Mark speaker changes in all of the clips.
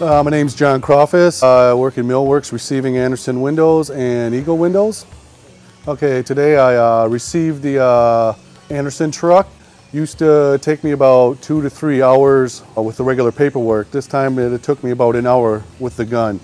Speaker 1: Uh, my name's John Crawfus. I work in Millworks receiving Andersen windows and Eagle windows. Okay, today I uh, received the uh, Andersen truck. Used to take me about two to three hours uh, with the regular paperwork. This time it, it took me about an hour with the gun.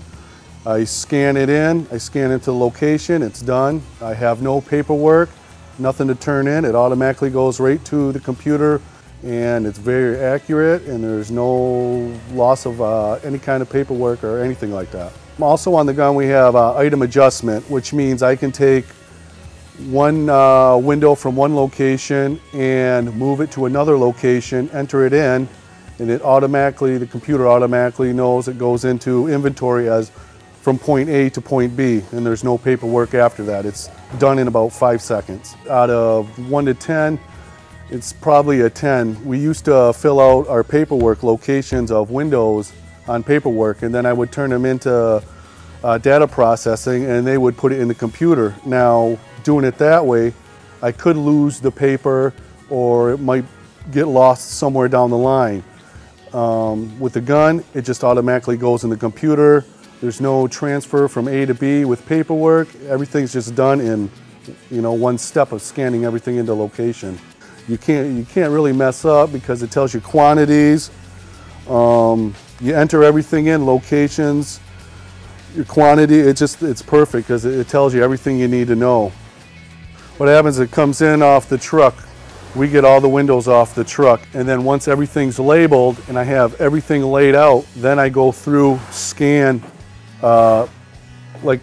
Speaker 1: I scan it in, I scan it to the location, it's done. I have no paperwork, nothing to turn in. It automatically goes right to the computer and it's very accurate and there's no loss of uh, any kind of paperwork or anything like that. Also on the gun we have uh, item adjustment which means I can take one uh, window from one location and move it to another location, enter it in, and it automatically, the computer automatically knows it goes into inventory as from point A to point B, and there's no paperwork after that. It's done in about five seconds. Out of one to 10, it's probably a 10. We used to fill out our paperwork locations of windows on paperwork, and then I would turn them into uh, data processing, and they would put it in the computer. Now, doing it that way, I could lose the paper or it might get lost somewhere down the line. Um, with the gun, it just automatically goes in the computer. There's no transfer from A to B with paperwork. Everything's just done in you know, one step of scanning everything into location. You can't, you can't really mess up because it tells you quantities. Um, you enter everything in, locations, your quantity, it just, it's perfect because it, it tells you everything you need to know. What happens, it comes in off the truck. We get all the windows off the truck. And then once everything's labeled and I have everything laid out, then I go through, scan, uh, like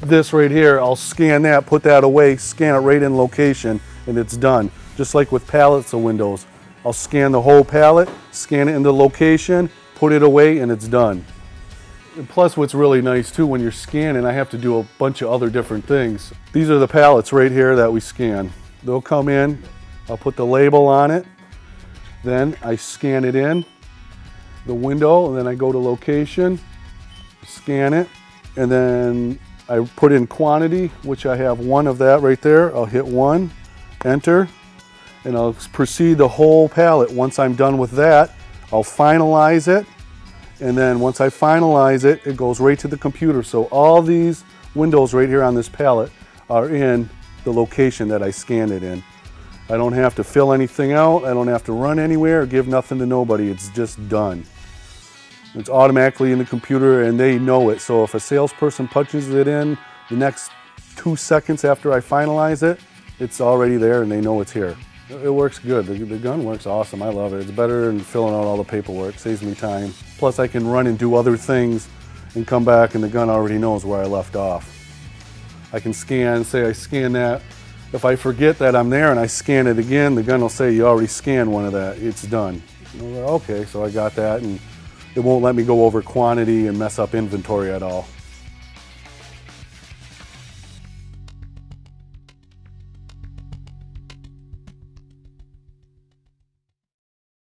Speaker 1: this right here, I'll scan that, put that away, scan it right in location, and it's done. Just like with pallets of windows. I'll scan the whole pallet, scan it into location, put it away, and it's done. And plus what's really nice too, when you're scanning, I have to do a bunch of other different things. These are the pallets right here that we scan. They'll come in, I'll put the label on it, then I scan it in, the window, and then I go to location, scan it, and then I put in quantity, which I have one of that right there. I'll hit one, enter, and I'll proceed the whole pallet. Once I'm done with that, I'll finalize it, and then once I finalize it, it goes right to the computer. So all these windows right here on this pallet are in the location that I scanned it in. I don't have to fill anything out. I don't have to run anywhere or give nothing to nobody. It's just done. It's automatically in the computer and they know it. So if a salesperson punches it in the next two seconds after I finalize it, it's already there and they know it's here. It works good. The, the, gun works awesome. I love it. It's better than filling out all the paperwork. Saves me time. Plus I can run and do other things and come back and the gun already knows where I left off. I can scan, say I scan that. If I forget that I'm there and I scan it again, the gun will say you already scanned one of that. It's done. okay, so I got that and it won't let me go over quantity and mess up inventory at all.